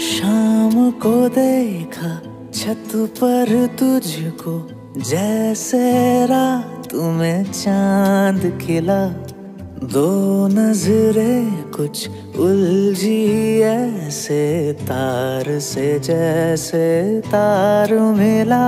शाम को देखा छत पर तुझको, जैसे रात में चाँद खिला। दो नजरे कुछ उलझी ऐसे, तार से जैसे तार मिला।